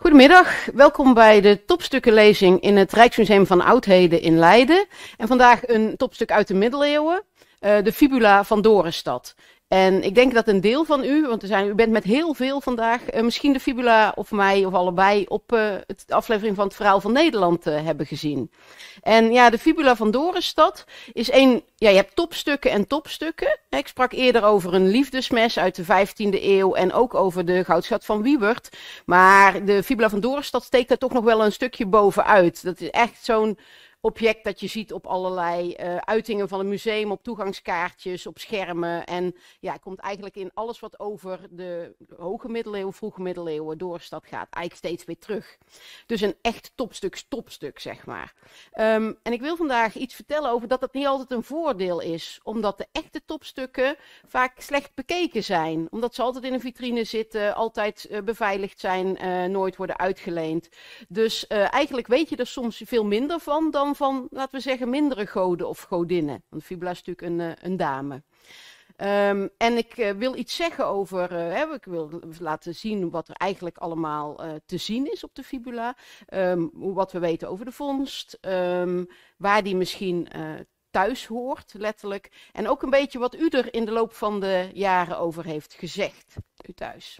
Goedemiddag, welkom bij de topstukkenlezing in het Rijksmuseum van Oudheden in Leiden. En vandaag een topstuk uit de middeleeuwen, uh, de Fibula van Dorenstad. En ik denk dat een deel van u, want er zijn, u bent met heel veel vandaag, uh, misschien de Fibula of mij of allebei op uh, het aflevering van het Verhaal van Nederland uh, hebben gezien. En ja, de Fibula van Dorenstad is een, ja, je hebt topstukken en topstukken. Ik sprak eerder over een liefdesmes uit de 15e eeuw en ook over de goudschat van Wiebert. Maar de Fibula van Dorenstad steekt er toch nog wel een stukje bovenuit. Dat is echt zo'n object dat je ziet op allerlei uh, uitingen van het museum, op toegangskaartjes, op schermen. En ja, komt eigenlijk in alles wat over de hoge middeleeuwen, vroege middeleeuwen, doorstad gaat, eigenlijk steeds weer terug. Dus een echt topstuk, topstuk, zeg maar. Um, en ik wil vandaag iets vertellen over dat dat niet altijd een voordeel is, omdat de echte topstukken vaak slecht bekeken zijn. Omdat ze altijd in een vitrine zitten, altijd uh, beveiligd zijn, uh, nooit worden uitgeleend. Dus eigenlijk weet je er soms veel minder van dan van, laten we zeggen, mindere goden of godinnen. Want Fibula is natuurlijk een, een dame. Um, en ik uh, wil iets zeggen over, uh, hè, ik wil laten zien wat er eigenlijk allemaal te zien is op de fibula. Um, wat we weten over de vondst, um, waar die misschien thuis hoort, letterlijk. En ook een beetje wat u er in de loop van de jaren over heeft gezegd, u thuis.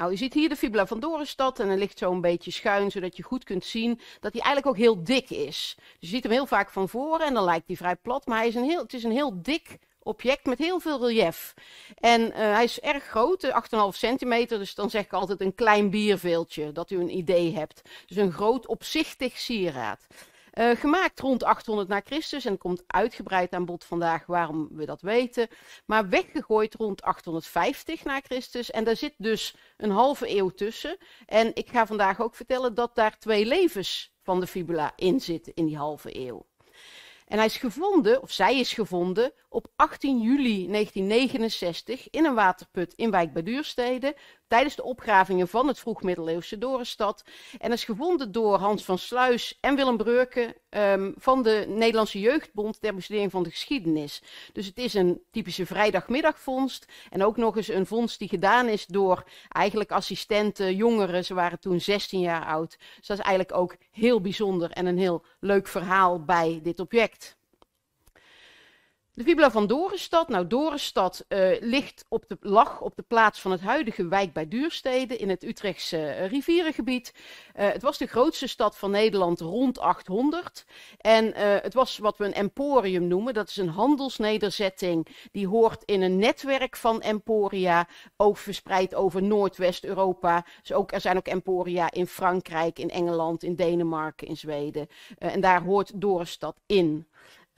Nou, je ziet hier de fibula van Dorenstad en hij ligt zo een beetje schuin, zodat je goed kunt zien dat hij eigenlijk ook heel dik is. Dus je ziet hem heel vaak van voren en dan lijkt hij vrij plat, maar hij is een heel, het is een heel dik object met heel veel relief. En uh, hij is erg groot, 8,5 centimeter, dus dan zeg ik altijd een klein bierveeltje, dat u een idee hebt. Dus een groot opzichtig sieraad. Uh, gemaakt rond 800 na Christus en komt uitgebreid aan bod vandaag waarom we dat weten. Maar weggegooid rond 850 na Christus en daar zit dus een halve eeuw tussen. En ik ga vandaag ook vertellen dat daar twee levens van de fibula in zitten in die halve eeuw. En hij is gevonden, of zij is gevonden, op 18 juli 1969 in een waterput in Wijk bij Duurstede. Tijdens de opgravingen van het vroegmiddeleeuwse Dorenstad. En is gevonden door Hans van Sluis en Willem Breuken um, van de Nederlandse Jeugdbond ter bestudering van de geschiedenis. Dus het is een typische vrijdagmiddagvondst. En ook nog eens een vondst die gedaan is door eigenlijk assistenten, jongeren. Ze waren toen 16 jaar oud. Dus dat is eigenlijk ook heel bijzonder en een heel leuk verhaal bij dit object. De Fibula van Dorenstad. Nou, Dorenstad uh, ligt op de, lag op de plaats van het huidige wijk bij Duurstede in het Utrechtse uh, rivierengebied. Uh, het was de grootste stad van Nederland rond 800. En het was wat we een emporium noemen. Dat is een handelsnederzetting die hoort in een netwerk van emporia, ook verspreid over Noordwest-Europa. Dus ook, er zijn ook emporia in Frankrijk, in Engeland, in Denemarken, in Zweden. en daar hoort Dorenstad in.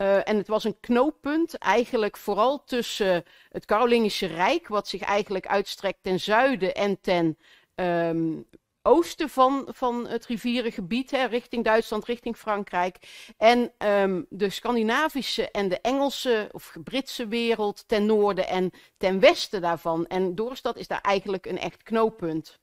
Uh, en het was een knooppunt eigenlijk vooral tussen het Karolingische Rijk, wat zich eigenlijk uitstrekt ten zuiden en ten um, oosten van, van het rivierengebied, hè, richting Duitsland, richting Frankrijk. En um, de Scandinavische en de Engelse of Britse wereld ten noorden en ten westen daarvan. En Dorstad is daar eigenlijk een echt knooppunt.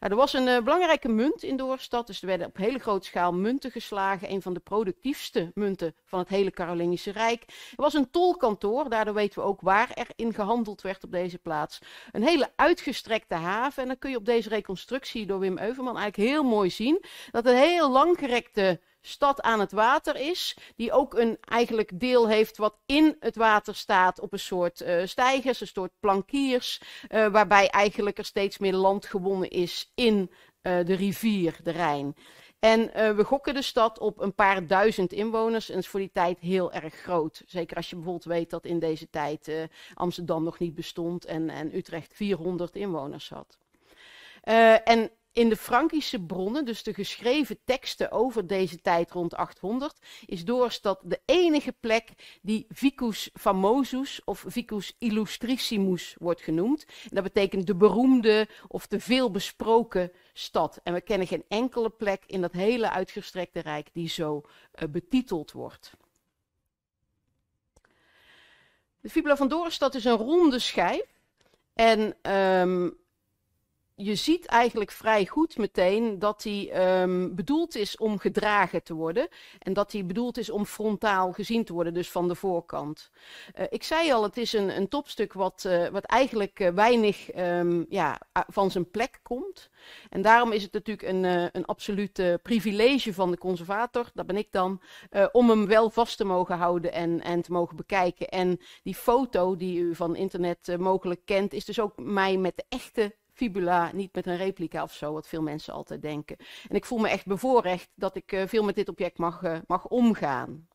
Nou, er was een uh, belangrijke munt in Doorstad, dus er werden op hele grote schaal munten geslagen. Een van de productiefste munten van het hele Karolingische Rijk. Er was een tolkantoor, daardoor weten we ook waar er in gehandeld werd op deze plaats. Een hele uitgestrekte haven. En dan kun je op deze reconstructie door Wim Euverman eigenlijk heel mooi zien dat een heel langgerekte stad aan het water is, die ook een eigenlijk deel heeft wat in het water staat op een soort uh, stijgers, een soort plankiers, uh, waarbij eigenlijk er steeds meer land gewonnen is in uh, de rivier, de Rijn. En we gokken de stad op een paar duizend inwoners en is voor die tijd heel erg groot. Zeker als je bijvoorbeeld weet dat in deze tijd Amsterdam nog niet bestond en, en Utrecht 400 inwoners had. en in de Frankische bronnen, dus de geschreven teksten over deze tijd rond 800, is Doorstad de enige plek die Vicus famosus of Vicus illustrissimus wordt genoemd. En dat betekent de beroemde of de veelbesproken stad. En we kennen geen enkele plek in dat hele uitgestrekte rijk die zo uh, betiteld wordt. De fibula van Doorstad is een ronde schijf. En um, je ziet eigenlijk vrij goed meteen dat hij um, bedoeld is om gedragen te worden. En dat hij bedoeld is om frontaal gezien te worden, dus van de voorkant. Uh, ik zei al, het is een, een topstuk wat, uh, wat eigenlijk uh, weinig um, ja, van zijn plek komt. En daarom is het natuurlijk een, een absolute privilege van de conservator, dat ben ik dan, om hem wel vast te mogen houden en, en te mogen bekijken. En die foto die u van internet mogelijk kent, is dus ook mij met de echte fibula, niet met een replica of zo, wat veel mensen altijd denken. En ik voel me echt bevoorrecht dat ik uh, veel met dit object mag, uh, mag omgaan.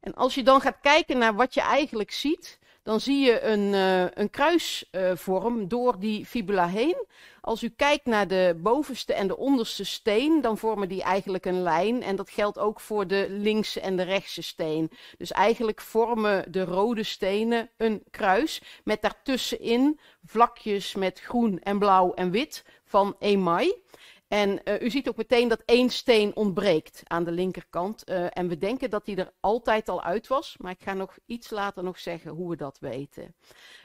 En als je dan gaat kijken naar wat je eigenlijk ziet, dan zie je een, een kruisvorm door die fibula heen. Als u kijkt naar de bovenste en de onderste steen, dan vormen die eigenlijk een lijn. En dat geldt ook voor de linkse en de rechtse steen. Dus eigenlijk vormen de rode stenen een kruis met daartussenin vlakjes met groen en blauw en wit van emai. En uh, u ziet ook meteen dat één steen ontbreekt aan de linkerkant. Uh, en we denken dat die er altijd al uit was. Maar ik ga nog iets later nog zeggen hoe we dat weten.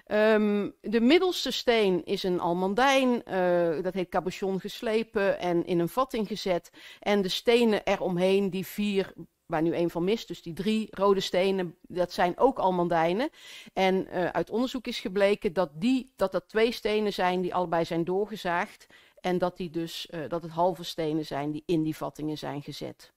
Um, de middelste steen is een almandijn. Uh, dat heet cabochon geslepen en in een vat ingezet. En de stenen eromheen, die vier waar nu een van mist. Dus die drie rode stenen, dat zijn ook almandijnen. En uit onderzoek is gebleken dat, die, dat dat twee stenen zijn die allebei zijn doorgezaagd. En dat, die dus, uh, dat het halve stenen zijn die in die vattingen zijn gezet.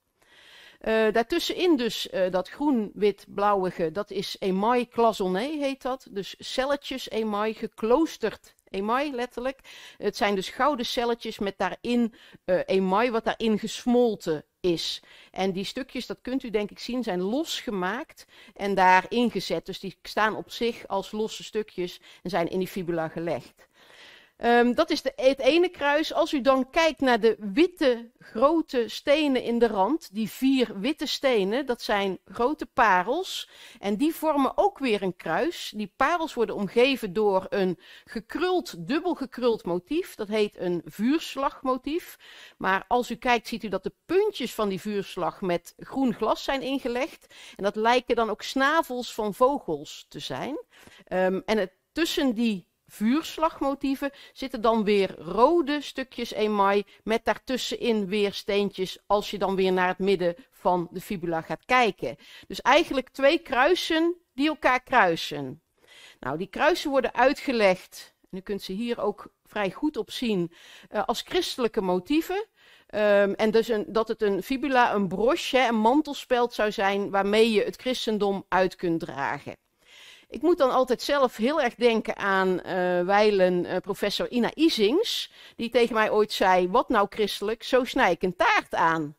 Uh, daartussenin dus uh, dat groen-wit-blauwige, dat is emaille cloisonné heet dat. Dus celletjes emaille, gekloosterd emaille letterlijk. Het zijn dus gouden celletjes met daarin uh, wat daarin gesmolten is. En die stukjes, dat kunt u denk ik zien, zijn losgemaakt en daar ingezet. Dus die staan op zich als losse stukjes en zijn in die fibula gelegd. Um, dat is de, het ene kruis. Als u dan kijkt naar de witte grote stenen in de rand, die vier witte stenen, dat zijn grote parels. En die vormen ook weer een kruis. Die parels worden omgeven door een gekruld, dubbel gekruld motief. Dat heet een vuurslagmotief. Maar als u kijkt, ziet u dat de puntjes van die vuurslag met groen glas zijn ingelegd. En dat lijken dan ook snavels van vogels te zijn. Um, en het, tussen die vuurslagmotieven zitten dan weer rode stukjes emaai met daartussenin weer steentjes als je dan weer naar het midden van de fibula gaat kijken. Dus eigenlijk twee kruisen die elkaar kruisen. Nou, die kruisen worden uitgelegd, en u kunt ze hier ook vrij goed op zien, uh, als christelijke motieven. Um, en dus dat het een fibula, een broche, een mantelspeld zou zijn waarmee je het christendom uit kunt dragen. Ik moet dan altijd zelf heel erg denken aan uh, wijlen uh, professor Ina Isings, die tegen mij ooit zei: Wat nou christelijk, zo snij ik een taart aan.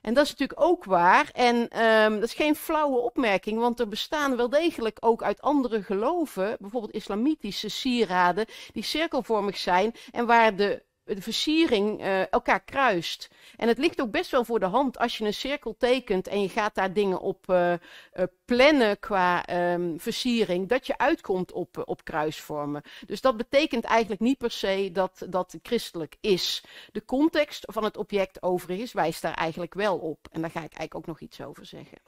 En dat is natuurlijk ook waar. En um, dat is geen flauwe opmerking, want er bestaan wel degelijk ook uit andere geloven, bijvoorbeeld islamitische sieraden, die cirkelvormig zijn en waar de de versiering uh, elkaar kruist. En het ligt ook best wel voor de hand als je een cirkel tekent en je gaat daar dingen op uh, uh, plannen qua um, versiering, dat je uitkomt op, op kruisvormen. Dus dat betekent eigenlijk niet per se dat dat christelijk is. De context van het object overigens wijst daar eigenlijk wel op. En daar ga ik eigenlijk ook nog iets over zeggen.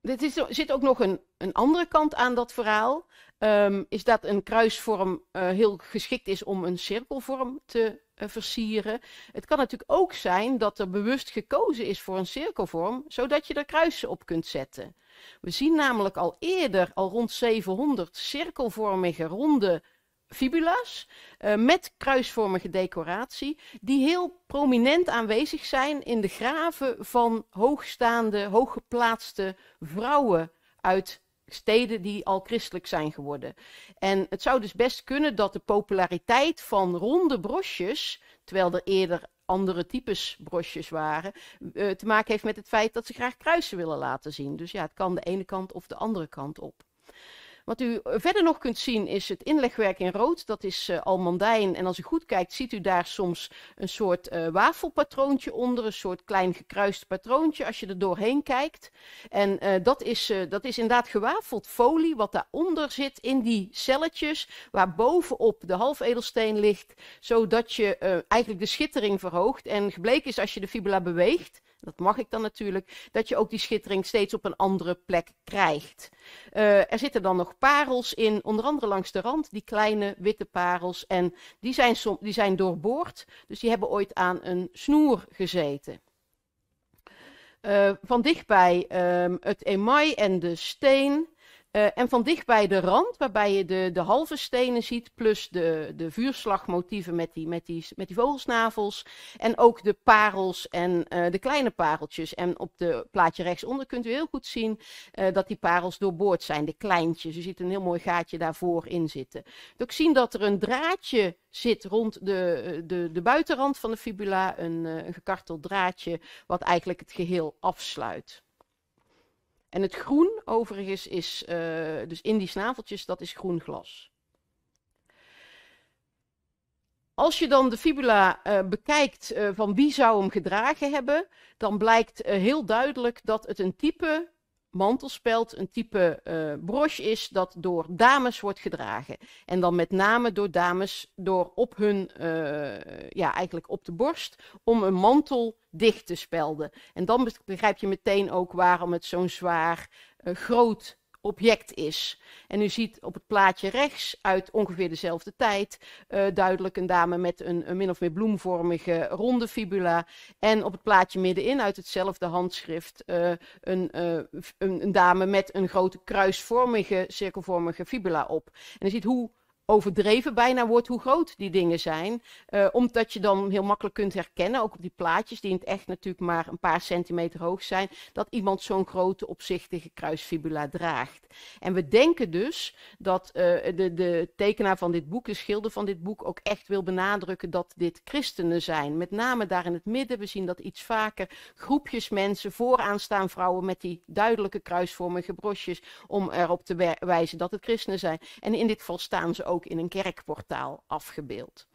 Er zit ook nog een, een andere kant aan dat verhaal. Um, is dat een kruisvorm uh, heel geschikt is om een cirkelvorm te uh, versieren. Het kan natuurlijk ook zijn dat er bewust gekozen is voor een cirkelvorm, zodat je er kruisen op kunt zetten. We zien namelijk al eerder, al rond 700, cirkelvormige ronde fibula's uh, met kruisvormige decoratie, die heel prominent aanwezig zijn in de graven van hoogstaande, hooggeplaatste vrouwen uit steden die al christelijk zijn geworden. En het zou dus best kunnen dat de populariteit van ronde brosjes, terwijl er eerder andere types brosjes waren, uh, te maken heeft met het feit dat ze graag kruisen willen laten zien. Dus ja, het kan de ene kant of de andere kant op. Wat u verder nog kunt zien is het inlegwerk in rood. Dat is uh, almandijn. En als u goed kijkt, ziet u daar soms een soort uh, wafelpatroontje onder. Een soort klein gekruist patroontje als je er doorheen kijkt. En uh, dat, is, dat is inderdaad gewafeld folie wat daaronder zit in die celletjes. Waar bovenop de halfedelsteen ligt. Zodat je eigenlijk de schittering verhoogt. En gebleken is als je de fibula beweegt dat mag ik dan natuurlijk, dat je ook die schittering steeds op een andere plek krijgt. Uh, er zitten dan nog parels in, onder andere langs de rand, die kleine witte parels. En die zijn, die zijn doorboord, dus die hebben ooit aan een snoer gezeten. Uh, van dichtbij um, het emaai en de steen. Uh, en van dichtbij de rand, waarbij je de, de halve stenen ziet, plus de, de vuurslagmotieven met die, met, die, met die vogelsnavels. En ook de parels en uh, de kleine pareltjes. En op de plaatje rechtsonder kunt u heel goed zien uh, dat die parels doorboord zijn, de kleintjes. U ziet een heel mooi gaatje daarvoor in zitten. Ook zien dat er een draadje zit rond de, de, de buitenrand van de fibula, een gekarteld draadje, wat eigenlijk het geheel afsluit. En het groen overigens is, uh, dus in die snaveltjes, dat is groen glas. Als je dan de fibula uh, bekijkt uh, van wie zou hem gedragen hebben, dan blijkt heel duidelijk dat het een type mantelspeld een type uh, broche is dat door dames wordt gedragen. En dan met name door dames door op hun, uh, ja, eigenlijk op de borst, om een mantel dicht te spelden. En dan begrijp je meteen ook waarom het zo'n zwaar, uh, groot object is. En u ziet op het plaatje rechts uit ongeveer dezelfde tijd uh, duidelijk een dame met een, min of meer bloemvormige ronde fibula. En op het plaatje middenin uit hetzelfde handschrift uh, een, uh, een, een, dame met een grote kruisvormige, cirkelvormige fibula op. En u ziet hoe overdreven bijna wordt hoe groot die dingen zijn. Uh, omdat je dan heel makkelijk kunt herkennen, ook op die plaatjes, die in het echt natuurlijk maar een paar centimeter hoog zijn, dat iemand zo'n grote opzichtige kruisfibula draagt. En we denken dus dat uh, de, de tekenaar van dit boek, de schilder van dit boek, ook echt wil benadrukken dat dit christenen zijn. Met name daar in het midden, we zien dat iets vaker groepjes mensen, vooraan staan vrouwen met die duidelijke kruisvormige brosjes, om erop te wijzen dat het christenen zijn. En in dit geval staan ze ook ook in een kerkportaal afgebeeld.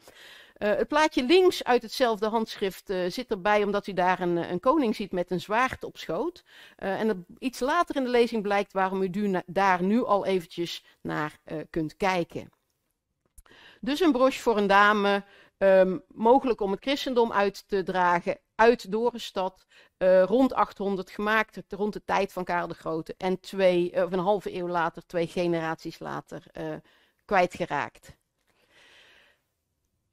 Uh, het plaatje links uit hetzelfde handschrift uh, zit erbij omdat u daar een, een, koning ziet met een zwaard op schoot. En dat iets later in de lezing blijkt waarom u daar nu al eventjes naar kunt kijken. Dus een broche voor een dame, um, mogelijk om het christendom uit te dragen uit Dorenstad, rond 800 gemaakt, rond de tijd van Karel de Grote. En twee, of een halve eeuw later, twee generaties later, kwijtgeraakt.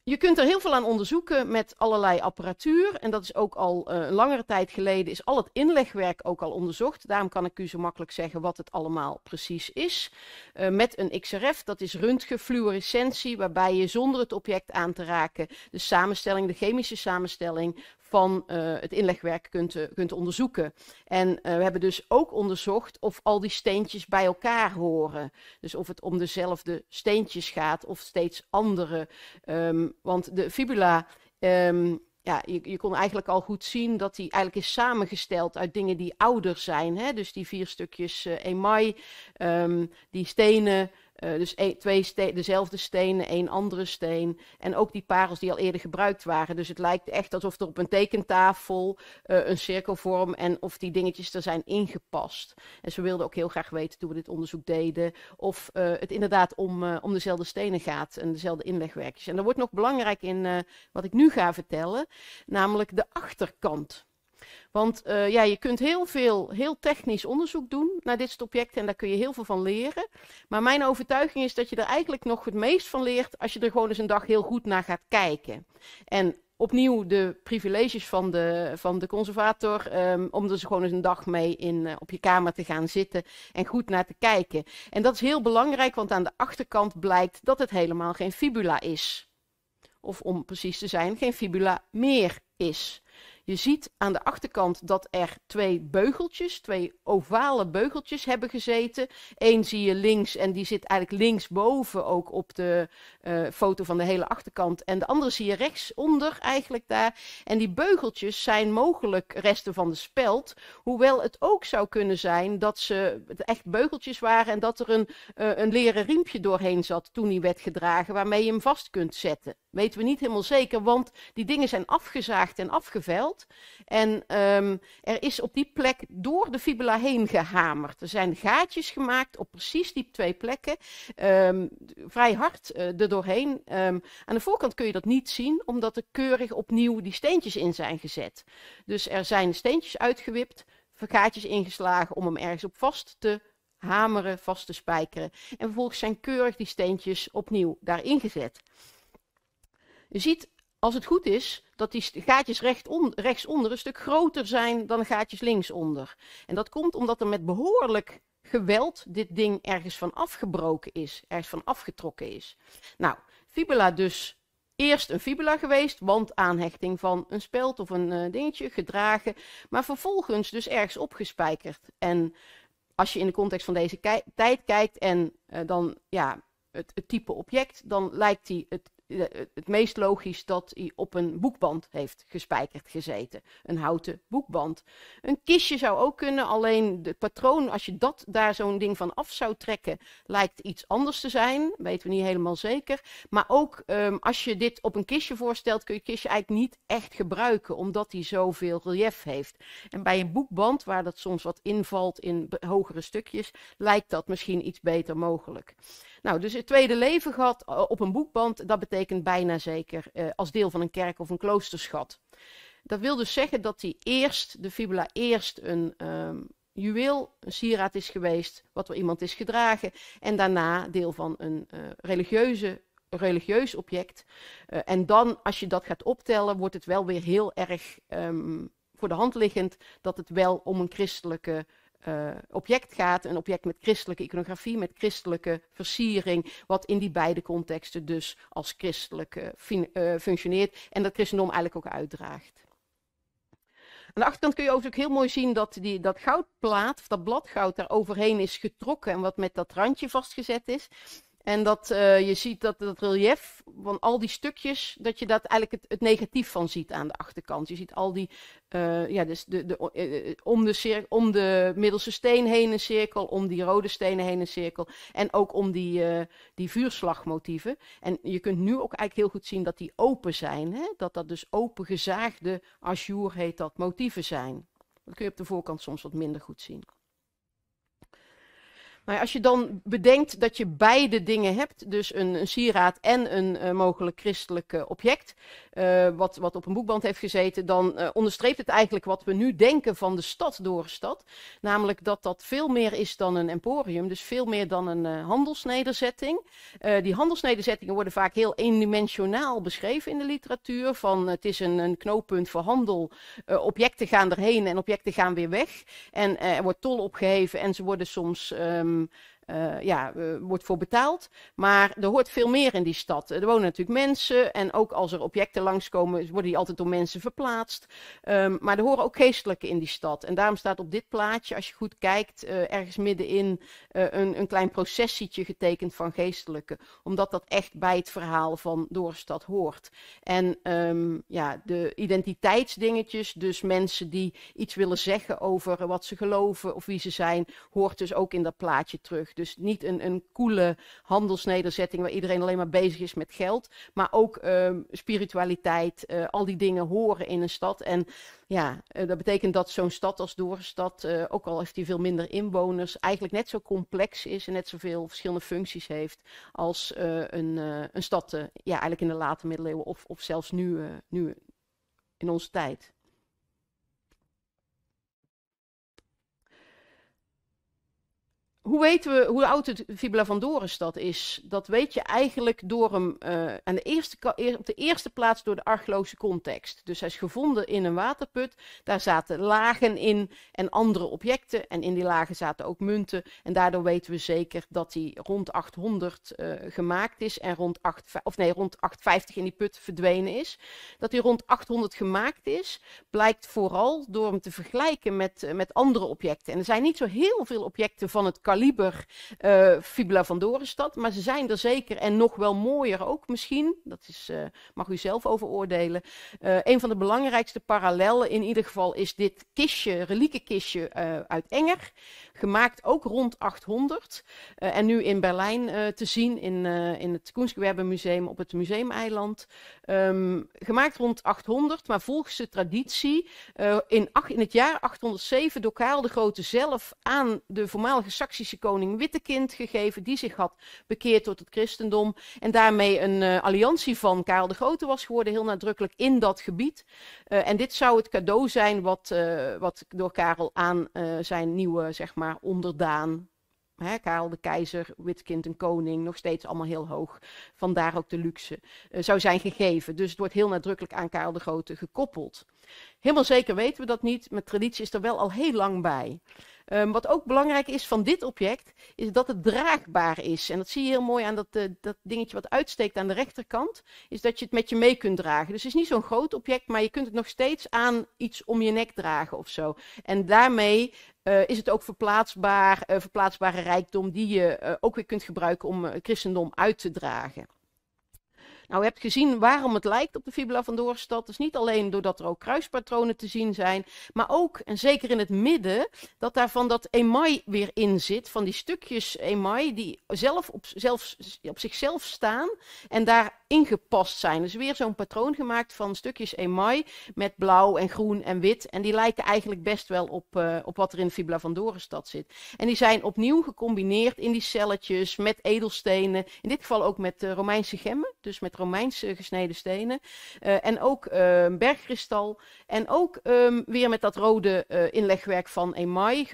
Je kunt er heel veel aan onderzoeken met allerlei apparatuur. En dat is ook al uh, een langere tijd geleden, is al het inlegwerk ook al onderzocht. Daarom kan ik u zo makkelijk zeggen wat het allemaal precies is. Uh, met een XRF, dat is röntgenfluorescentie, waarbij je zonder het object aan te raken de samenstelling, de chemische samenstelling van uh, het inlegwerk kunt, uh, kunt onderzoeken. En uh, we hebben dus ook onderzocht of al die steentjes bij elkaar horen. Dus of het om dezelfde steentjes gaat of steeds andere. Um, want de fibula. Um, ja, je, je, kon eigenlijk al goed zien dat die eigenlijk is samengesteld uit dingen die ouder zijn. Hè? Dus die vier stukjes uh, die stenen, uh, dus e twee dezelfde stenen, één andere steen. En ook die parels die al eerder gebruikt waren. Dus het lijkt echt alsof er op een tekentafel uh, een cirkelvorm en of die dingetjes er zijn ingepast. En ze wilden ook heel graag weten toen we dit onderzoek deden of uh, het inderdaad om, om dezelfde stenen gaat en dezelfde inlegwerkjes. En dat wordt nog belangrijk in wat ik nu ga vertellen, namelijk de achterkant. Want uh, ja, je kunt heel veel, heel technisch onderzoek doen naar dit soort objecten en daar kun je heel veel van leren. Maar mijn overtuiging is dat je er eigenlijk nog het meest van leert als je er gewoon eens een dag heel goed naar gaat kijken. En opnieuw de privileges van de, van de conservator, um, om er gewoon eens een dag mee in, uh, op je kamer te gaan zitten en goed naar te kijken. En dat is heel belangrijk, want aan de achterkant blijkt dat het helemaal geen fibula is. Of om precies te zijn, geen fibula meer is. Je ziet aan de achterkant dat er twee beugeltjes, twee ovale beugeltjes hebben gezeten. Eén zie je links en die zit eigenlijk linksboven ook op de uh, foto van de hele achterkant. En de andere zie je rechtsonder eigenlijk daar. En die beugeltjes zijn mogelijk resten van de speld. Hoewel het ook zou kunnen zijn dat ze echt beugeltjes waren en dat er een, uh, een leren riempje doorheen zat toen hij werd gedragen waarmee je hem vast kunt zetten. Weten we niet helemaal zeker, want die dingen zijn afgezaagd en afgeveld. En um, er is op die plek door de fibula heen gehamerd. Er zijn gaatjes gemaakt op precies die twee plekken, um, vrij hard uh, er doorheen. Um, aan de voorkant kun je dat niet zien, omdat er keurig opnieuw die steentjes in zijn gezet. Dus er zijn steentjes uitgewipt, gaatjes ingeslagen om hem ergens op vast te hameren, vast te spijkeren. En vervolgens zijn keurig die steentjes opnieuw daarin gezet. Je ziet, als het goed is, dat die gaatjes recht rechtsonder een stuk groter zijn dan de gaatjes linksonder. En dat komt omdat er met behoorlijk geweld dit ding ergens van afgebroken is, ergens van afgetrokken is. Nou, fibula dus eerst een fibula geweest, wandaanhechting van een speld of een uh, dingetje, gedragen, maar vervolgens dus ergens opgespijkerd. En als je in de context van deze tijd kijkt en uh, dan ja, het, het, type object, dan lijkt die het het meest logisch dat hij op een boekband heeft gespijkerd gezeten. Een houten boekband. Een kistje zou ook kunnen, alleen het patroon, als je dat daar zo'n ding van af zou trekken, lijkt iets anders te zijn. Weten we niet helemaal zeker. Maar ook um, als je dit op een kistje voorstelt, kun je het kistje eigenlijk niet echt gebruiken, omdat hij zoveel relief heeft. En bij een boekband, waar dat soms wat invalt in hogere stukjes, lijkt dat misschien iets beter mogelijk. Nou, dus het tweede leven gehad eh, op een boekband, dat betekent bijna zeker uh, als deel van een kerk of een kloosterschat. Dat wil dus zeggen dat die eerst, de fibula eerst een um, juweel, een sieraad is geweest, wat door iemand is gedragen, en daarna deel van een uh, religieuze religieus object. En dan, als je dat gaat optellen, wordt het wel weer heel erg um, voor de hand liggend dat het wel om een christelijke uh, object gaat, een object met christelijke iconografie, met christelijke versiering, wat in die beide contexten dus als christelijk uh, functioneert en dat christendom eigenlijk ook uitdraagt. Aan de achterkant kun je ook heel mooi zien dat die, dat goudplaat, dat bladgoud, daar overheen is getrokken en wat met dat randje vastgezet is. En dat uh, je ziet dat het relief van al die stukjes, dat je dat eigenlijk het, het negatief van ziet aan de achterkant. Je ziet al die, uh, ja, dus de, de, uh, om, de cirkel, om de middelste steen heen een cirkel, om die rode stenen heen een cirkel. En ook om die, die vuurslagmotieven. En je kunt nu ook eigenlijk heel goed zien dat die open zijn. Hè? Dat dat dus open gezaagde ajour heet dat, motieven zijn. Dat kun je op de voorkant soms wat minder goed zien. Maar als je dan bedenkt dat je beide dingen hebt, dus een, een sieraad en een uh, mogelijk christelijk uh, object, uh, wat, wat op een boekband heeft gezeten, dan onderstreept het eigenlijk wat we nu denken van de stad Doorstad. Namelijk dat dat veel meer is dan een emporium, dus veel meer dan een handelsnederzetting. die handelsnederzettingen worden vaak heel eendimensionaal beschreven in de literatuur. Van het is een, een knooppunt voor handel, objecten gaan erheen en objecten gaan weer weg. En er wordt tol opgeheven en ze worden soms. Um, uh, ja, uh, wordt voor betaald. Maar er hoort veel meer in die stad. Er wonen natuurlijk mensen en ook als er objecten langskomen, worden die altijd door mensen verplaatst. Um, maar er horen ook geestelijke in die stad. En daarom staat op dit plaatje, als je goed kijkt, uh, ergens middenin een, een klein processietje getekend van geestelijke. Omdat dat echt bij het verhaal van Doorstad hoort. En um, ja, de identiteitsdingetjes, dus mensen die iets willen zeggen over wat ze geloven of wie ze zijn, hoort dus ook in dat plaatje terug. Dus niet een, een coole handelsnederzetting waar iedereen alleen maar bezig is met geld. Maar ook um, spiritualiteit, uh, al die dingen horen in een stad. En ja, uh, dat betekent dat zo'n stad als Doorstad, uh, ook al heeft hij veel minder inwoners, eigenlijk net zo complex is en net zoveel verschillende functies heeft als een, een stad, ja, eigenlijk in de late middeleeuwen of, of zelfs nu, nu in onze tijd. Hoe weten we hoe oud het Fibula van Dorenstad is? Dat weet je eigenlijk door hem uh, aan de eerste, op de eerste plaats door de archeologische context. Dus hij is gevonden in een waterput. Daar zaten lagen in en andere objecten. En in die lagen zaten ook munten. En daardoor weten we zeker dat hij rond 800 uh, gemaakt is en rond, 8, of nee, rond 850 in die put verdwenen is. Dat hij rond 800 gemaakt is, blijkt vooral door hem te vergelijken met, uh, met andere objecten. En er zijn niet zo heel veel objecten van het kaliber kaliber uh, fibula van Dorenstad. Maar ze zijn er zeker en nog wel mooier ook misschien. Dat is, uh, mag u zelf over oordelen. Uh, een van de belangrijkste parallellen in ieder geval is dit kistje, reliekenkistje uit Enger. Gemaakt ook rond 800. en nu in Berlijn te zien in, in het Kunstgewerbemuseum op het Museumeiland. Um, gemaakt rond 800, maar volgens de traditie in, in het jaar 807 door Karel de Grote zelf aan de voormalige Saksische koning Wittekind gegeven, die zich had bekeerd tot het christendom en daarmee een uh, alliantie van Karel de Grote was geworden, heel nadrukkelijk in dat gebied. Uh, en dit zou het cadeau zijn wat, uh, wat door Karel aan zijn nieuwe, zeg maar, onderdaan Karel de keizer, Witkind een koning, nog steeds allemaal heel hoog. Vandaar ook de luxe. Zou zijn gegeven. Dus het wordt heel nadrukkelijk aan Karel de Grote gekoppeld. Helemaal zeker weten we dat niet, maar traditie is er wel al heel lang bij. Um, wat ook belangrijk is van dit object, is dat het draagbaar is. En dat zie je heel mooi aan dat, uh, dat dingetje wat uitsteekt aan de rechterkant, is dat je het met je mee kunt dragen. Dus het is niet zo'n groot object, maar je kunt het nog steeds aan iets om je nek dragen of zo. En daarmee uh, is het ook verplaatsbaar, uh, verplaatsbare rijkdom die je ook weer kunt gebruiken om christendom uit te dragen. Nou, u hebt gezien waarom het lijkt op de fibula van Doorstad. Dus niet alleen doordat er ook kruispatronen te zien zijn, maar ook, en zeker in het midden, dat daarvan dat emaai weer in zit. Van die stukjes emaai die zelf op, zelf, op zichzelf staan en daar ingepast zijn. Dus weer zo'n patroon gemaakt van stukjes emaai met blauw en groen en wit. En die lijken eigenlijk best wel op, uh, op wat er in de fibula van Dorenstad zit. En die zijn opnieuw gecombineerd in die celletjes met edelstenen. In dit geval ook met uh, Romeinse gemmen, dus met Romeinse gesneden stenen. Uh, en ook bergkristal. En ook um, weer met dat rode inlegwerk van emaai,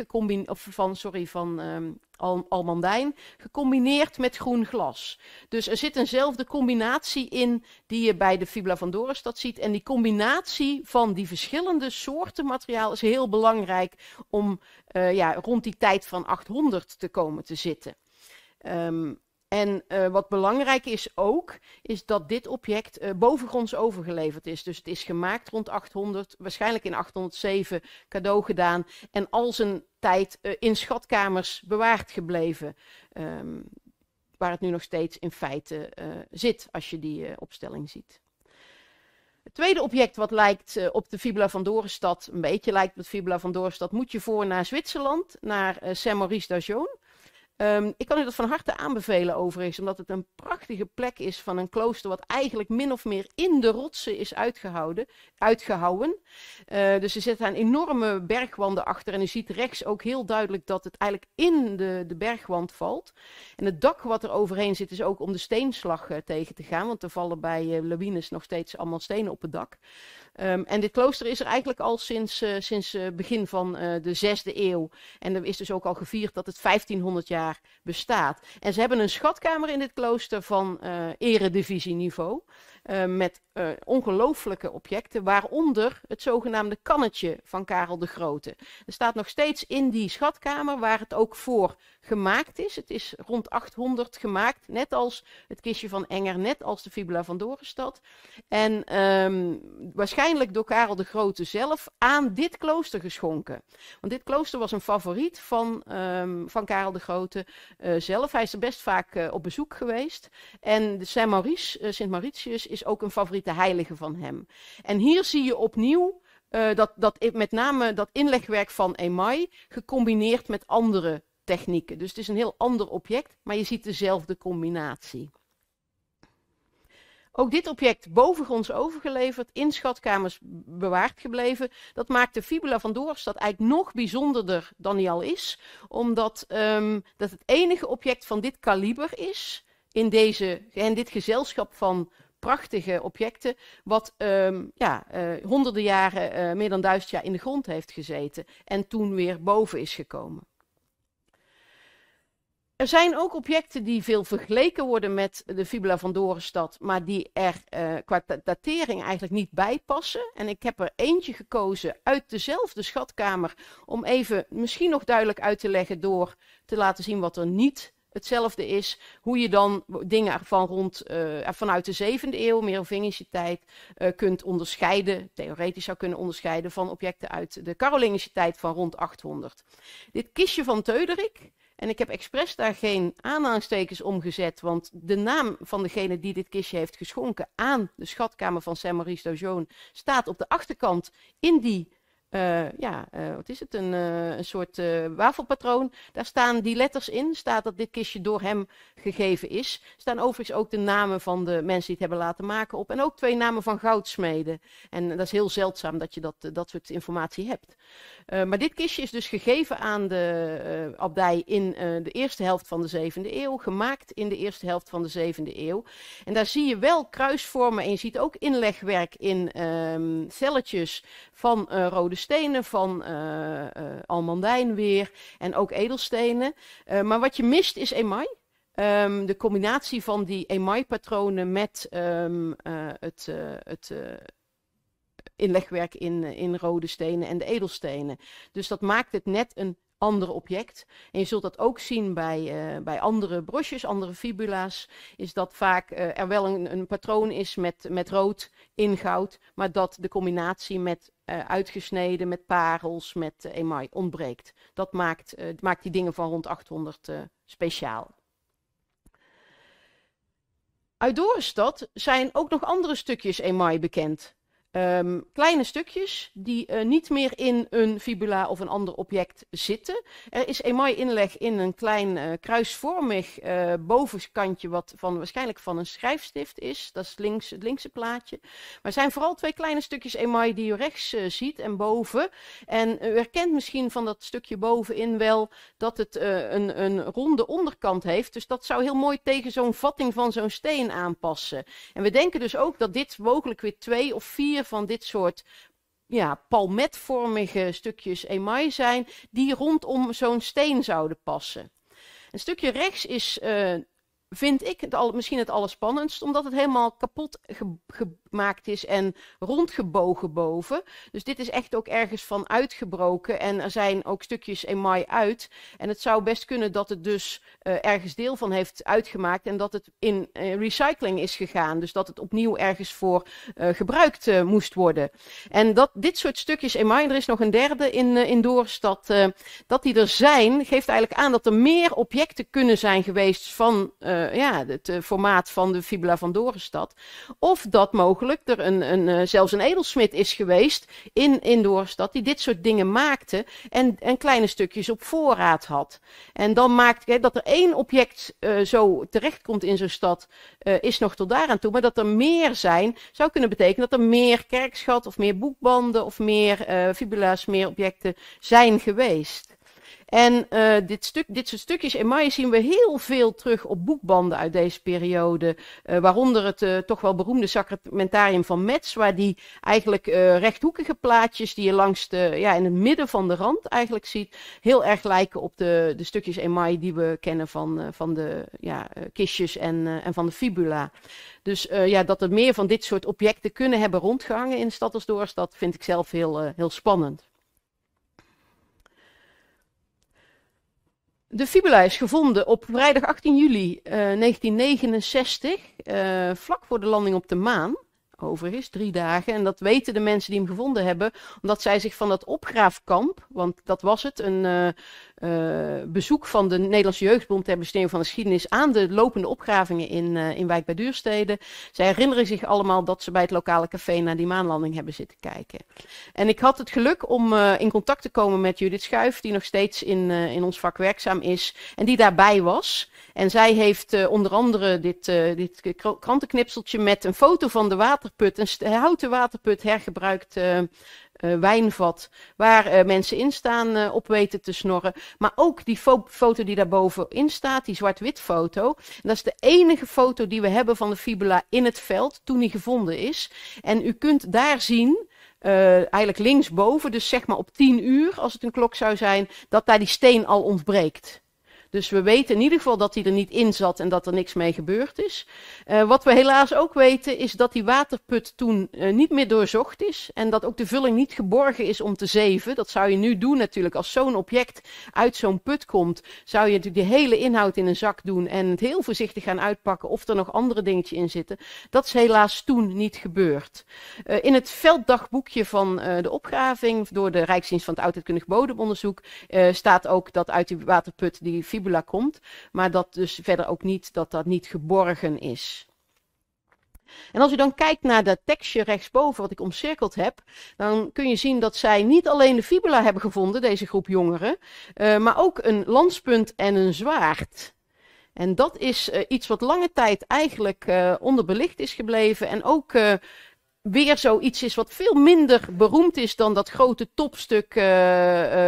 of van, sorry, van um, al almandijn, gecombineerd met groen glas. Dus er zit eenzelfde combinatie in die je bij de fibula van Dorenstad ziet. En die combinatie van die verschillende soorten materiaal is heel belangrijk om uh, ja, rond die tijd van 800 te komen te zitten. Um, en uh, wat belangrijk is ook, is dat dit object uh, bovengronds overgeleverd is. Dus het is gemaakt rond 800, waarschijnlijk in 807 cadeau gedaan. En al zijn tijd uh, in schatkamers bewaard gebleven. Um, waar het nu nog steeds in feite zit, als je die opstelling ziet. Het tweede object wat lijkt op de fibula van Dorenstad, een beetje lijkt op de fibula van Dorenstad, moet je voor naar Zwitserland, naar Saint-Maurice d'Arjoun. Um, ik kan u dat van harte aanbevelen overigens, omdat het een prachtige plek is van een klooster wat eigenlijk min of meer in de rotsen is uitgehouden, uitgehouwen. Uh, dus er zitten een enorme bergwanden achter en u ziet rechts ook heel duidelijk dat het eigenlijk in de, de bergwand valt. En het dak wat er overheen zit is ook om de steenslag uh, tegen te gaan, want er vallen bij uh, lawines nog steeds allemaal stenen op het dak. Um, en dit klooster is er eigenlijk al sinds, uh, sinds uh, begin van uh, de zesde eeuw. En er is dus ook al gevierd dat het 1500 jaar bestaat. En ze hebben een schatkamer in dit klooster van eredivisieniveau. Uh, met uh, ongelooflijke objecten, waaronder het zogenaamde kannetje van Karel de Grote. Er staat nog steeds in die schatkamer waar het ook voor gemaakt is. Het is rond 800 gemaakt, net als het kistje van Enger, net als de fibula van Dorenstad. En um, waarschijnlijk door Karel de Grote zelf aan dit klooster geschonken. Want dit klooster was een favoriet van, um, van Karel de Grote uh, zelf. Hij is er best vaak op bezoek geweest. En de Saint-Maurice, Sint Mauritius, is ook een favoriete heilige van hem. En hier zie je opnieuw uh, dat, dat met name dat inlegwerk van Emai gecombineerd met andere technieken. Dus het is een heel ander object, maar je ziet dezelfde combinatie. Ook dit object bovengronds overgeleverd, in schatkamers bewaard gebleven. Dat maakt de fibula van Doorstad eigenlijk nog bijzonderder dan hij al is. Omdat um, dat het enige object van dit kaliber is in, deze, in dit gezelschap van prachtige objecten, wat um, ja, uh, honderden jaren, uh, meer dan duizend jaar in de grond heeft gezeten en toen weer boven is gekomen. Er zijn ook objecten die veel vergeleken worden met de fibula van Dorenstad, maar die er uh, qua datering eigenlijk niet bij passen. En ik heb er eentje gekozen uit dezelfde schatkamer om even misschien nog duidelijk uit te leggen door te laten zien wat er niet hetzelfde is. Hoe je dan dingen van rond, uh, vanuit de zevende eeuw, Merovingische tijd, uh, kunt onderscheiden, theoretisch zou kunnen onderscheiden van objecten uit de Carolingische tijd van rond 800. Dit kistje van Teuderik En ik heb expres daar geen aanhalingstekens om gezet, want de naam van degene die dit kistje heeft geschonken aan de schatkamer van Saint-Maurice d'Aujon staat op de achterkant in die uh, ja, uh, wat is het? Een, uh, een soort wafelpatroon. Daar staan die letters in. Staat dat dit kistje door hem gegeven is. Staan overigens ook de namen van de mensen die het hebben laten maken op. En ook twee namen van goudsmeden. En dat is heel zeldzaam dat je dat, dat soort informatie hebt. maar dit kistje is dus gegeven aan de abdij in de eerste helft van de zevende eeuw. Gemaakt in de eerste helft van de zevende eeuw. En daar zie je wel kruisvormen. En je ziet ook inlegwerk in um, celletjes van rode stenen van uh, uh, almandijn weer en ook edelstenen. Uh, maar wat je mist is emaai. Um, de combinatie van die emaai-patronen met um, het, het inlegwerk in, in rode stenen en de edelstenen. Dus dat maakt het net een ander object. En je zult dat ook zien bij, uh, bij andere brosjes, andere fibula's, is dat vaak uh, er wel een, een, patroon is met, met rood in goud, maar dat de combinatie met uh, uitgesneden, met parels, met emaai ontbreekt. Dat maakt, maakt die dingen van rond 800 speciaal. Uit Dorenstad zijn ook nog andere stukjes emaai bekend. Um, kleine stukjes die uh, niet meer in een fibula of een ander object zitten. Er is emaai inleg in een klein uh, kruisvormig uh, bovenkantje wat van, waarschijnlijk van een schrijfstift is. Dat is links, het linkse plaatje. Maar er zijn vooral twee kleine stukjes emaai die u rechts ziet en boven. En u herkent misschien van dat stukje bovenin wel dat het een, een ronde onderkant heeft. Dus dat zou heel mooi tegen zo'n vatting van zo'n steen aanpassen. En we denken dus ook dat dit mogelijk weer twee of vier van dit soort ja, palmetvormige stukjes emaai zijn, die rondom zo'n steen zouden passen. Een stukje rechts is uh, vind ik het al, misschien het allerspannendst, omdat het helemaal kapot gemaakt is en rondgebogen boven. Dus dit is echt ook ergens van uitgebroken en er zijn ook stukjes emaai uit. En het zou best kunnen dat het dus uh, ergens deel van heeft uitgemaakt en dat het in uh, recycling is gegaan. Dus dat het opnieuw ergens voor uh, gebruikt moest worden. En dat dit soort stukjes emaai, er is nog een derde in, in Doorstad, dat die er zijn, geeft eigenlijk aan dat er meer objecten kunnen zijn geweest van ja, het formaat van de fibula van Dorenstad. Of dat mogelijk er een, een, uh, zelfs een edelsmid is geweest in, in Dorenstad die dit soort dingen maakte en, en kleine stukjes op voorraad had. En dan maakt dat er één object zo terechtkomt in zo'n stad, is nog tot daaraan toe. Maar dat er meer zijn, zou kunnen betekenen dat er meer kerkschat of meer boekbanden of meer fibula's, meer objecten zijn geweest. En uh, dit, stuk, dit soort stukjes emaille zien we heel veel terug op boekbanden uit deze periode. Uh, waaronder het uh, toch wel beroemde sacramentarium van Metz, waar die eigenlijk rechthoekige plaatjes die je langs de, ja, in het midden van de rand eigenlijk ziet, heel erg lijken op de, de stukjes emaille die we kennen van, van de ja, kistjes en, en van de fibula. Dus ja, dat er meer van dit soort objecten kunnen hebben rondgehangen in Stad dat vind ik zelf heel, heel spannend. De fibula is gevonden op vrijdag 18 juli uh, 1969, uh, vlak voor de landing op de maan. Overigens, drie dagen. En dat weten de mensen die hem gevonden hebben, omdat zij zich van dat opgraafkamp, want dat was het, een uh, bezoek van de Nederlandse Jeugdbond ter besteding van de geschiedenis aan de lopende opgravingen in, uh, in Wijk bij Duurstede. Zij herinneren zich allemaal dat ze bij het lokale café naar die maanlanding hebben zitten kijken. En ik had het geluk om in contact te komen met Judith Schuif, die nog steeds in, in ons vak werkzaam is en die daarbij was. En zij heeft onder andere dit, dit krantenknipseltje met een foto van de waterput, een houten waterput, hergebruikt uh, wijnvat, waar mensen in staan op weten te snorren. Maar ook die fo foto die daarbovenin staat, die zwart-wit foto. Dat is de enige foto die we hebben van de fibula in het veld toen die gevonden is. En u kunt daar zien eigenlijk linksboven, dus zeg maar op 10 uur, als het een klok zou zijn, dat daar die steen al ontbreekt. Dus we weten in ieder geval dat hij er niet in zat en dat er niks mee gebeurd is. Uh, wat we helaas ook weten is dat die waterput toen uh, niet meer doorzocht is. En dat ook de vulling niet geborgen is om te zeven. Dat zou je nu doen natuurlijk. Als zo'n object uit zo'n put komt, zou je natuurlijk de hele inhoud in een zak doen. En het heel voorzichtig gaan uitpakken of er nog andere dingetjes in zitten. Dat is helaas toen niet gebeurd. Uh, in het velddagboekje van de opgraving door de Rijksdienst van het Oudheidkundig Bodemonderzoek staat ook dat uit die waterput die fibula komt, maar dat dus verder ook niet, dat dat niet geborgen is. En als u dan kijkt naar dat tekstje rechtsboven wat ik omcirkeld heb, dan kun je zien dat zij niet alleen de fibula hebben gevonden, deze groep jongeren, uh, maar ook een lanspunt en een zwaard. En dat is uh, iets wat lange tijd eigenlijk uh, onderbelicht is gebleven en ook weer zoiets is wat veel minder beroemd is dan dat grote topstuk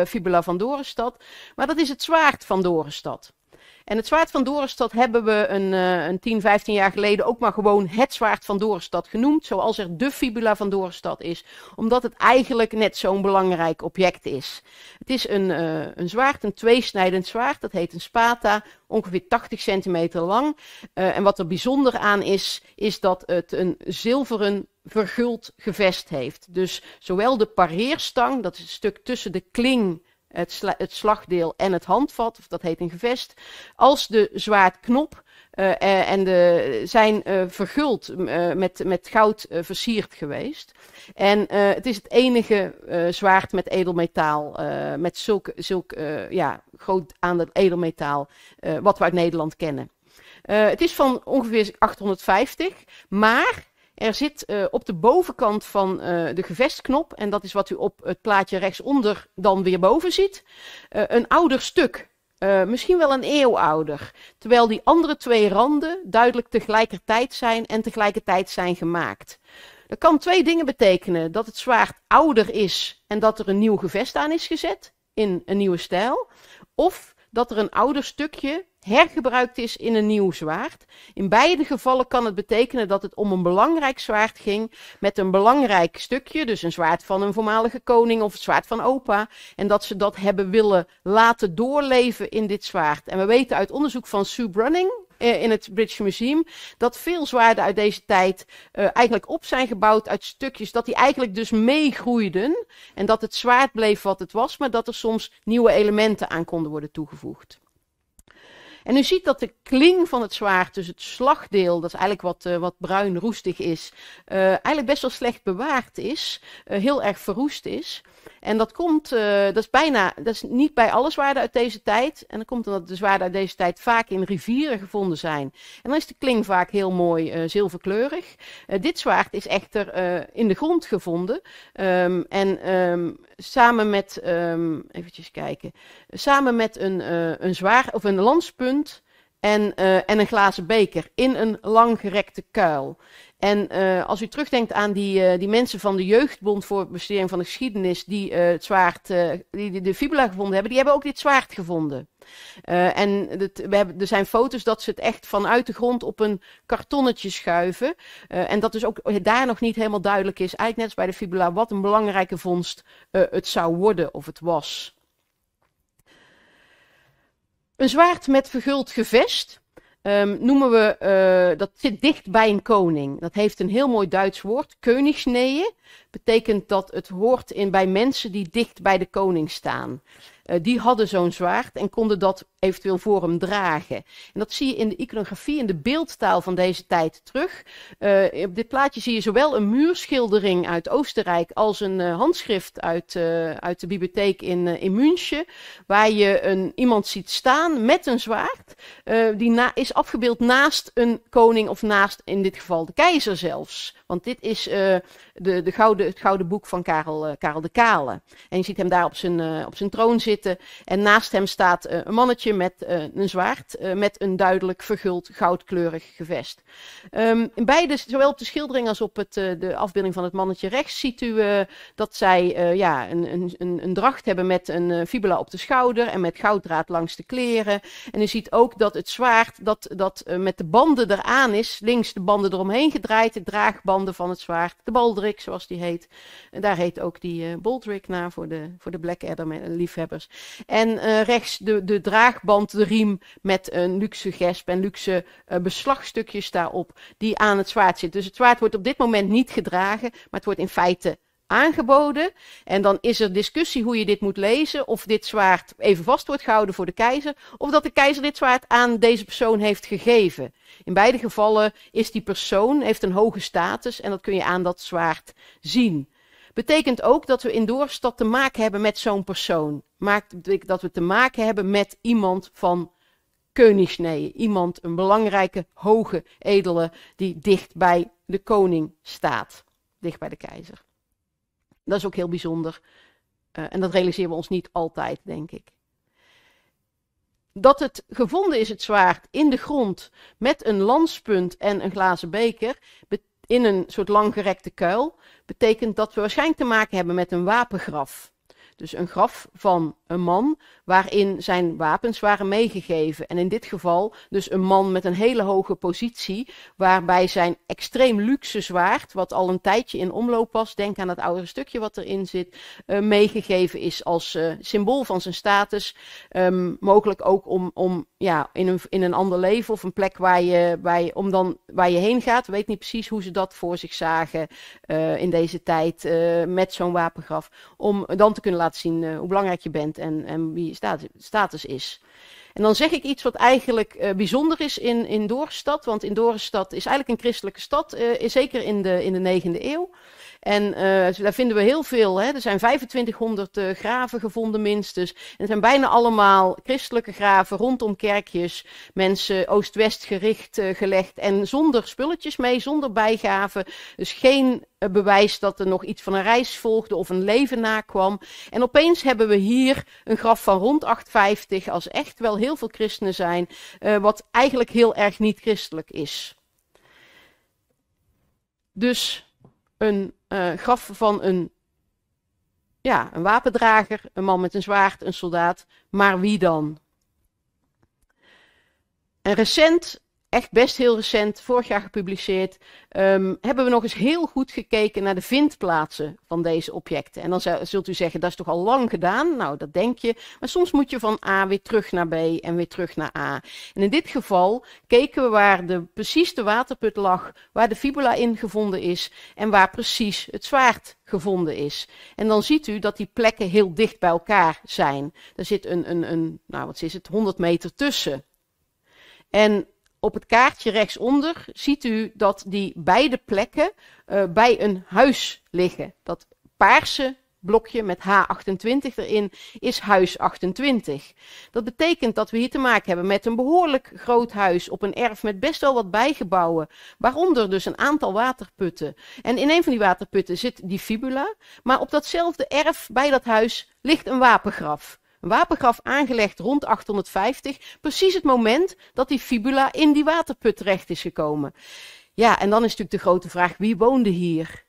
fibula van Dorenstad. Maar dat is het zwaard van Dorenstad. En het zwaard van Dorenstad hebben we een, uh, een 10, 15 jaar geleden ook maar gewoon het zwaard van Dorenstad genoemd. Zoals er de fibula van Dorenstad is. Omdat het eigenlijk net zo'n belangrijk object is. Het is een, uh, een zwaard, een tweesnijdend zwaard. Dat heet een spata. Ongeveer 80 centimeter lang. Uh, en wat er bijzonder aan is, is dat het een zilveren verguld gevest heeft. Dus zowel de pareerstang, dat is het stuk tussen de kling het, het slagdeel en het handvat, of dat heet een gevest, als de zwaardknop. Uh, en de, zijn uh, verguld met, met goud versierd geweest. En het is het enige zwaard met edelmetaal, met zulk, zulk ja, groot aandeel edelmetaal, wat we uit Nederland kennen. het is van ongeveer 850, maar er zit uh, op de bovenkant van uh, de gevestknop, en dat is wat u op het plaatje rechtsonder dan weer boven ziet, uh, een ouder stuk. misschien wel een eeuw ouder. Terwijl die andere twee randen duidelijk tegelijkertijd zijn en tegelijkertijd zijn gemaakt. Dat kan twee dingen betekenen. Dat het zwaard ouder is en dat er een nieuw gevest aan is gezet in een nieuwe stijl. Of dat er een ouder stukje hergebruikt is in een nieuw zwaard. In beide gevallen kan het betekenen dat het om een belangrijk zwaard ging met een belangrijk stukje, dus een zwaard van een voormalige koning of het zwaard van opa, en dat ze dat hebben willen laten doorleven in dit zwaard. En we weten uit onderzoek van Sue Brunning, eh, in het British Museum, dat veel zwaarden uit deze tijd uh, eigenlijk op zijn gebouwd uit stukjes, dat die eigenlijk dus meegroeiden en dat het zwaard bleef wat het was, maar dat er soms nieuwe elementen aan konden worden toegevoegd. En u ziet dat de kling van het zwaard, dus het slagdeel, dat is eigenlijk wat, uh, wat bruin roestig is, uh, eigenlijk best wel slecht bewaard is, uh, heel erg verroest is. En dat komt, dat is bijna, dat is niet bij alle zwaarden uit deze tijd. En dat komt omdat de zwaarden uit deze tijd vaak in rivieren gevonden zijn. En dan is de kling vaak heel mooi zilverkleurig. dit zwaard is echter in de grond gevonden. Um, en um, samen met, um, eventjes kijken, samen met een, een zwaar, of een lanspunt en, uh, en een glazen beker in een langgerekte kuil. En uh, als u terugdenkt aan die, uh, die mensen van de Jeugdbond voor Bestudering van de Geschiedenis, die het zwaard, die, die de fibula gevonden hebben, die hebben ook dit zwaard gevonden. en we hebben, er zijn foto's dat ze het echt vanuit de grond op een kartonnetje schuiven. en dat dus ook daar nog niet helemaal duidelijk is, eigenlijk net als bij de fibula, wat een belangrijke vondst het zou worden of het was. Een zwaard met verguld gevest um, noemen we, uh, dat zit dicht bij een koning. Dat heeft een heel mooi Duits woord, Königsnähe. Betekent dat het hoort in bij mensen die dicht bij de koning staan. Uh, die hadden zo'n zwaard en konden dat eventueel voor hem dragen. En dat zie je in de iconografie, in de beeldtaal van deze tijd terug. Uh, op dit plaatje zie je zowel een muurschildering uit Oostenrijk als een uh, handschrift uit, uit de bibliotheek in, in München. Waar je een, iemand ziet staan met een zwaard. die na, is afgebeeld naast een koning of naast in dit geval de keizer zelfs. Want dit is de, de gouden, het gouden boek van Karel, Karel de Kale. En je ziet hem daar op zijn, op zijn troon zitten. En naast hem staat een mannetje met een zwaard met een duidelijk verguld goudkleurig gevest. Um, in beide, zowel op de schildering als op het, de afbeelding van het mannetje rechts, ziet u dat zij ja, een, een, een, dracht hebben met een fibula op de schouder en met gouddraad langs de kleren. En u ziet ook dat het zwaard dat, dat met de banden eraan is, links de banden eromheen gedraaid, de van het zwaard, de baldrik zoals die heet. En daar heet ook die baldrik naar voor de, voor de Blackadder liefhebbers. En rechts de, de draag draagband, de riem met een luxe gesp en luxe uh, beslagstukjes daarop die aan het zwaard zitten. Dus het zwaard wordt op dit moment niet gedragen, maar het wordt in feite aangeboden. En dan is er discussie hoe je dit moet lezen. Of dit zwaard even vast wordt gehouden voor de keizer. Of dat de keizer dit zwaard aan deze persoon heeft gegeven. In beide gevallen is die persoon, heeft een hoge status. En dat kun je aan dat zwaard zien. Betekent ook dat we in Doorstad te maken hebben met zo'n persoon. Maakt dat we te maken hebben met iemand van Koningsnee. Iemand, een belangrijke, hoge, edele, die dicht bij de koning staat. Dicht bij de keizer. Dat is ook heel bijzonder. Uh, en dat realiseren we ons niet altijd, denk ik. Dat het gevonden is, het zwaard, in de grond met een lanspunt en een glazen beker, in een soort langgerekte kuil, betekent dat we waarschijnlijk te maken hebben met een wapengraf. Dus een graf van een man waarin zijn wapens waren meegegeven. En in dit geval dus een man met een hele hoge positie, waarbij zijn extreem luxe zwaard, wat al een tijdje in omloop was, denk aan het oudere stukje wat erin zit, uh, meegegeven is als uh, symbool van zijn status. Um, mogelijk ook om, om ja, in, een, in een ander leven of een plek waar je, waar om dan, waar je heen gaat. weet niet precies hoe ze dat voor zich zagen uh, in deze tijd met zo'n wapengraf. Om dan te kunnen laten zien hoe belangrijk je bent en, en wie je status is. En dan zeg ik iets wat eigenlijk bijzonder is in, in Doorstad. Want in Doorstad is eigenlijk een christelijke stad, zeker in de, in de 9e eeuw. En uh, daar vinden we heel veel. Hè. Er zijn 2500 uh, graven gevonden minstens. En het zijn bijna allemaal christelijke graven rondom kerkjes. Mensen oost-west gericht uh, gelegd. En zonder spulletjes mee, zonder bijgaven. Dus geen bewijs dat er nog iets van een reis volgde of een leven nakwam. En opeens hebben we hier een graf van rond 850, als echt wel heel veel christenen zijn, wat eigenlijk heel erg niet christelijk is. Dus een uh, graf van een, ja, een wapendrager, een man met een zwaard, een soldaat. Maar wie dan? En recent echt best heel recent, vorig jaar gepubliceerd, um, hebben we nog eens heel goed gekeken naar de vindplaatsen van deze objecten. En dan zult u zeggen, dat is toch al lang gedaan? Nou, dat denk je. Maar soms moet je van A weer terug naar B en weer terug naar A. En in dit geval keken we waar de, precies de waterput lag, waar de fibula in gevonden is en waar precies het zwaard gevonden is. En dan ziet u dat die plekken heel dicht bij elkaar zijn. Er zit een, een, een nou wat is het, 100 meter tussen. En op het kaartje rechtsonder ziet u dat die beide plekken uh, bij een huis liggen. Dat paarse blokje met H28 erin is huis 28. Dat betekent dat we hier te maken hebben met een behoorlijk groot huis op een erf met best wel wat bijgebouwen, waaronder dus een aantal waterputten. En in een van die waterputten zit die fibula, maar op datzelfde erf bij dat huis ligt een wapengraf. Een wapengraf aangelegd rond 850, precies het moment dat die fibula in die waterput terecht is gekomen. Ja, en dan is natuurlijk de grote vraag, wie woonde hier?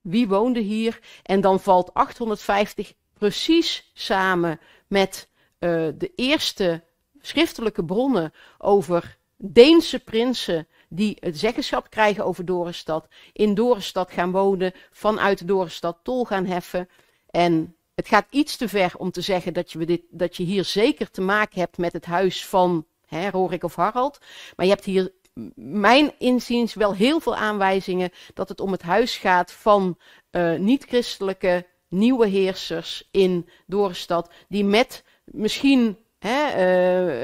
Wie woonde hier? En dan valt 850 precies samen met uh, de eerste schriftelijke bronnen over Deense prinsen die het zeggenschap krijgen over Dorenstad, in Dorenstad gaan wonen, vanuit Dorenstad tol gaan heffen. En het gaat iets te ver om te zeggen dat je, dit, dat je hier zeker te maken hebt met het huis van hè, Rorik of Harald. Maar je hebt hier, mijn inziens, wel heel veel aanwijzingen dat het om het huis gaat van uh, niet-christelijke nieuwe heersers in Doorstad. Die met misschien Hè,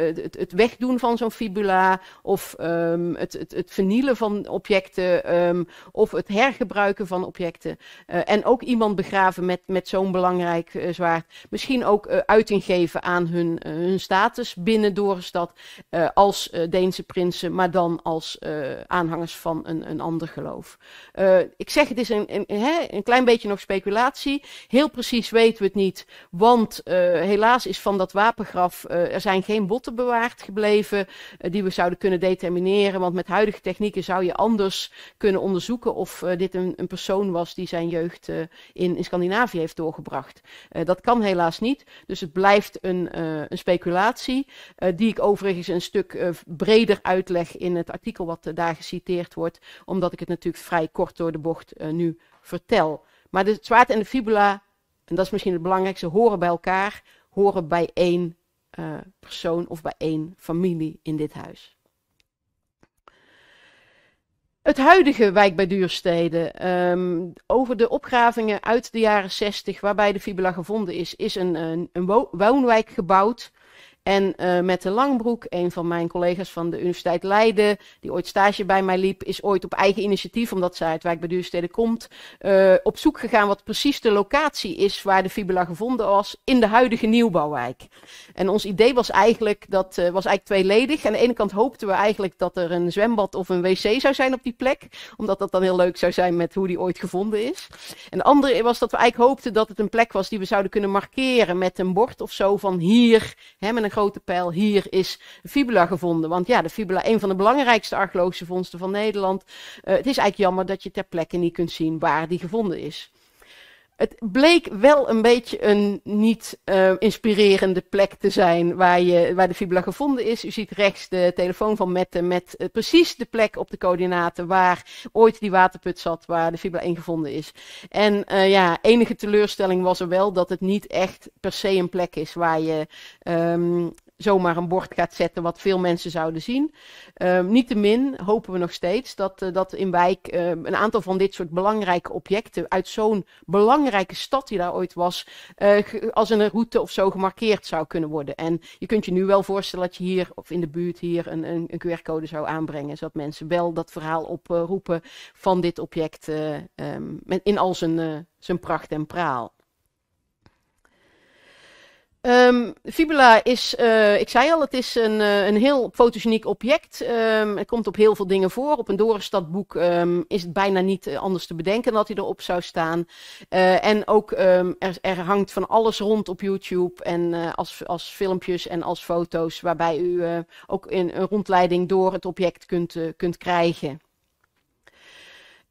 uh, het, wegdoen van zo'n fibula, of um, het, het, het, vernielen van objecten, um, of het hergebruiken van objecten. Uh, en ook iemand begraven met, met zo'n belangrijk uh, zwaard. Misschien ook uiting geven aan hun, hun status binnen Dorenstad als Deense prinsen, maar dan als aanhangers van een, een ander geloof. ik zeg, het is een, een, hè, een klein beetje nog speculatie. Heel precies weten we het niet, want helaas is van dat wapengraf uh, er zijn geen botten bewaard gebleven uh, die we zouden kunnen determineren. Want met huidige technieken zou je anders kunnen onderzoeken of uh, dit een, een, persoon was die zijn jeugd in, in, Scandinavië heeft doorgebracht. dat kan helaas niet. Dus het blijft een, een speculatie. die ik overigens een stuk breder uitleg in het artikel wat daar geciteerd wordt. Omdat ik het natuurlijk vrij kort door de bocht nu vertel. Maar de zwaard en de fibula, en dat is misschien het belangrijkste, horen bij elkaar, horen bij één uh, persoon of bij één familie in dit huis. Het huidige wijk bij Duurstede, um, over de opgravingen uit de jaren 60, waarbij de fibula gevonden is, is een, een woonwijk gebouwd. En uh, Mette Langbroek, een van mijn collega's van de Universiteit Leiden, die ooit stage bij mij liep, is ooit op eigen initiatief, omdat zij uit Wijk bij Duurstede komt, uh, op zoek gegaan wat precies de locatie is waar de fibula gevonden was in de huidige nieuwbouwwijk. En ons idee was eigenlijk, dat uh, was eigenlijk tweeledig. Aan de ene kant hoopten we eigenlijk dat er een zwembad of een wc zou zijn op die plek, omdat dat dan heel leuk zou zijn met hoe die ooit gevonden is. En de andere was dat we eigenlijk hoopten dat het een plek was die we zouden kunnen markeren met een bord of zo van hier, hè, met een grote pijl, hier is fibula gevonden. Want ja, de fibula, een van de belangrijkste archeologische vondsten van Nederland. Uh, het is eigenlijk jammer dat je ter plekke niet kunt zien waar die gevonden is. Het bleek wel een beetje een niet uh, inspirerende plek te zijn waar, je, waar de fibula gevonden is. U ziet rechts de telefoon van Mette met uh, precies de plek op de coördinaten waar ooit die waterput zat, waar de fibula ingevonden is. En uh, ja, enige teleurstelling was er wel dat het niet echt per se een plek is waar je um, zomaar een bord gaat zetten wat veel mensen zouden zien. Uh, Niettemin hopen we nog steeds dat, uh, dat in Wijk uh, een aantal van dit soort belangrijke objecten uit zo'n belangrijke stad die daar ooit was, als een route of zo gemarkeerd zou kunnen worden. En je kunt je nu wel voorstellen dat je hier of in de buurt hier een, een, een QR-code zou aanbrengen, zodat mensen wel dat verhaal oproepen van dit object um, in al zijn, zijn pracht en praal. Um, fibula is, uh, ik zei al, het is een, uh, een heel fotogeniek object. Het komt op heel veel dingen voor. Op een Dorenstadboek um, is het bijna niet uh, anders te bedenken dat hij erop zou staan. en ook er, er, hangt van alles rond op YouTube en als, als filmpjes en als foto's, waarbij u ook in, een rondleiding door het object kunt, kunt krijgen.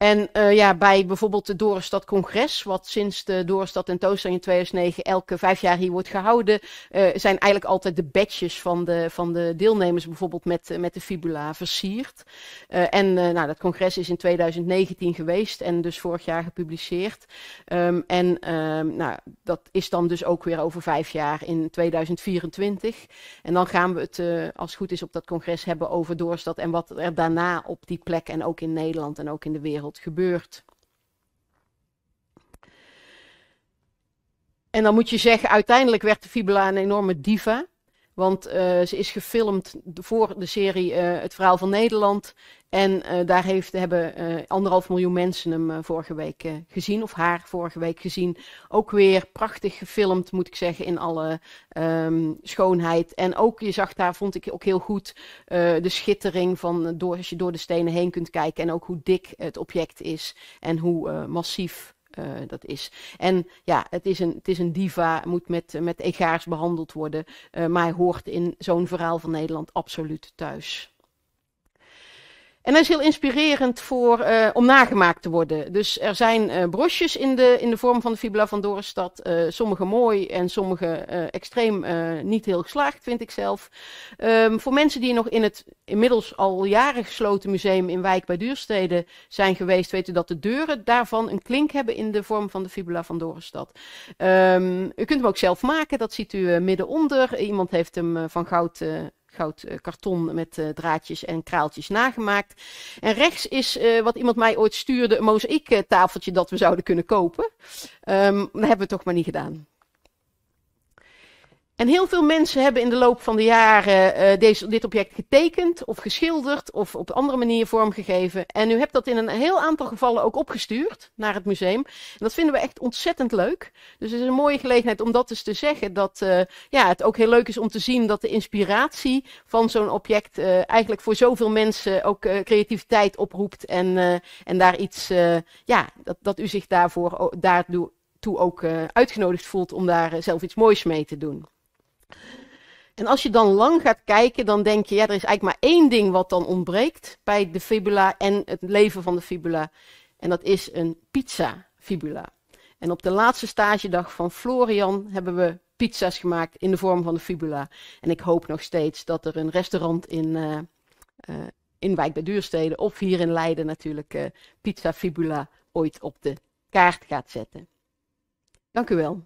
En uh, ja, bij bijvoorbeeld de Dorenstad Congres, wat sinds de Dorenstad tentoonstelling in 2009 elke vijf jaar hier wordt gehouden, uh, zijn eigenlijk altijd de badges van de, van de deelnemers bijvoorbeeld met, met de fibula versierd. En nou, dat congres is in 2019 geweest en dus vorig jaar gepubliceerd. Um, en um, nou, dat is dan dus ook weer over vijf jaar in 2024. En dan gaan we het, als het goed is, op dat congres hebben over Doorstad en wat er daarna op die plek en ook in Nederland en ook in de wereld gebeurt. En dan moet je zeggen, uiteindelijk werd de Fibula een enorme diva. Want uh, ze is gefilmd voor de serie uh, Het Verhaal van Nederland. En uh, daar heeft, hebben anderhalf miljoen mensen hem vorige week gezien, of haar vorige week gezien. Ook weer prachtig gefilmd, moet ik zeggen, in alle um, schoonheid. En ook, je zag daar, vond ik ook heel goed, de schittering van door, als je door de stenen heen kunt kijken. En ook hoe dik het object is en hoe massief uh, dat is. En ja, het is een, het is een diva, moet met, met egaars behandeld worden, uh, maar hij hoort in zo'n verhaal van Nederland absoluut thuis. En dat is heel inspirerend voor, uh, om nagemaakt te worden. Dus er zijn uh, in de, in de vorm van de fibula van Dorenstad. Uh, sommige mooi en sommige extreem niet heel geslaagd, vind ik zelf. Um, voor mensen die nog in het inmiddels al jaren gesloten museum in Wijk bij Duurstede zijn geweest, weten dat de deuren daarvan een klink hebben in de vorm van de fibula van Dorenstad. Um, u kunt hem ook zelf maken, dat ziet u midden onder. Iemand heeft hem van goud goud uh, karton met uh, draadjes en kraaltjes nagemaakt. En rechts is uh, wat iemand mij ooit stuurde, een mozaïektafeltje dat we zouden kunnen kopen. Um, dat hebben we toch maar niet gedaan. En heel veel mensen hebben in de loop van de jaren uh, deze, dit object getekend of geschilderd of op andere manier vormgegeven. En u hebt dat in een heel aantal gevallen ook opgestuurd naar het museum. En dat vinden we echt ontzettend leuk. Dus het is een mooie gelegenheid om dat eens te zeggen. Dat uh, ja, het ook heel leuk is om te zien dat de inspiratie van zo'n object uh, eigenlijk voor zoveel mensen ook creativiteit oproept. En, en daar iets, ja, dat, dat u zich daarvoor, daartoe ook uitgenodigd voelt om daar zelf iets moois mee te doen. En als je dan lang gaat kijken, dan denk je, ja, er is eigenlijk maar één ding wat dan ontbreekt bij de fibula en het leven van de fibula. En dat is een pizza fibula. En op de laatste stagedag van Florian hebben we pizza's gemaakt in de vorm van de fibula. En ik hoop nog steeds dat er een restaurant in, uh, uh, in Wijk bij Duurstede of hier in Leiden natuurlijk uh, pizza fibula ooit op de kaart gaat zetten. Dank u wel.